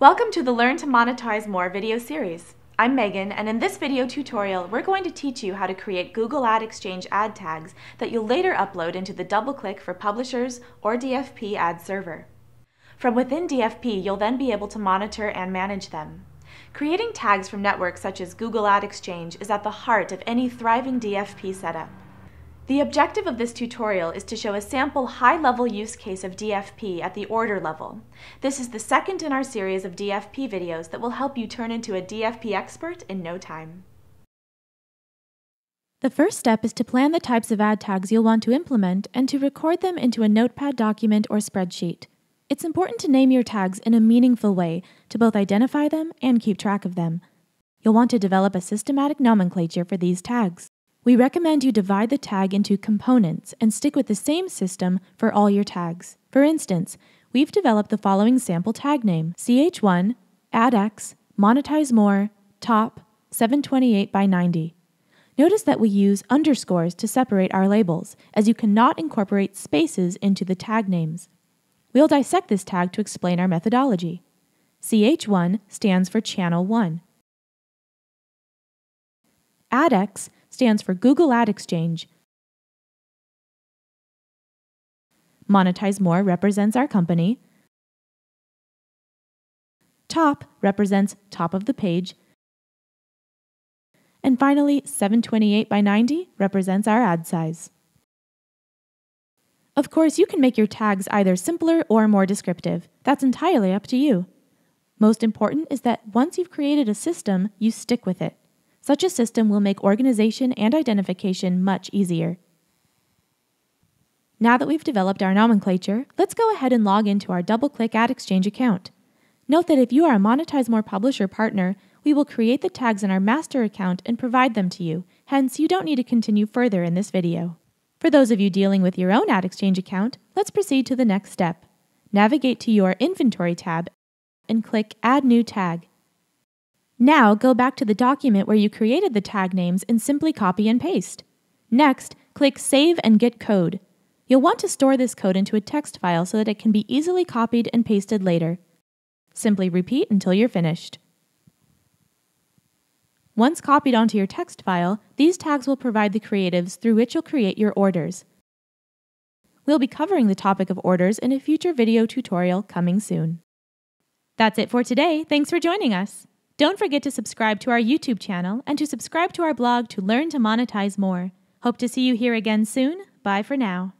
Welcome to the Learn to Monetize More video series. I'm Megan, and in this video tutorial, we're going to teach you how to create Google Ad Exchange ad tags that you'll later upload into the DoubleClick for Publishers or DFP ad server. From within DFP, you'll then be able to monitor and manage them. Creating tags from networks such as Google Ad Exchange is at the heart of any thriving DFP setup. The objective of this tutorial is to show a sample high-level use case of DFP at the order level. This is the second in our series of DFP videos that will help you turn into a DFP expert in no time. The first step is to plan the types of ad tags you'll want to implement and to record them into a notepad document or spreadsheet. It's important to name your tags in a meaningful way to both identify them and keep track of them. You'll want to develop a systematic nomenclature for these tags. We recommend you divide the tag into components and stick with the same system for all your tags. For instance, we've developed the following sample tag name CH1, AdX, Monetize More, Top, 728 by 90. Notice that we use underscores to separate our labels, as you cannot incorporate spaces into the tag names. We'll dissect this tag to explain our methodology. CH1 stands for Channel 1. AdX stands for Google Ad Exchange. Monetize More represents our company. Top represents top of the page. And finally, 728 by 90 represents our ad size. Of course, you can make your tags either simpler or more descriptive. That's entirely up to you. Most important is that once you've created a system, you stick with it. Such a system will make organization and identification much easier. Now that we've developed our nomenclature, let's go ahead and log into our DoubleClick Ad Exchange account. Note that if you are a Monetize More publisher partner, we will create the tags in our master account and provide them to you, hence you don't need to continue further in this video. For those of you dealing with your own Ad Exchange account, let's proceed to the next step. Navigate to your Inventory tab and click Add New Tag. Now go back to the document where you created the tag names and simply copy and paste. Next, click Save and Get Code. You'll want to store this code into a text file so that it can be easily copied and pasted later. Simply repeat until you're finished. Once copied onto your text file, these tags will provide the creatives through which you'll create your orders. We'll be covering the topic of orders in a future video tutorial coming soon. That's it for today. Thanks for joining us. Don't forget to subscribe to our YouTube channel and to subscribe to our blog to learn to monetize more. Hope to see you here again soon. Bye for now.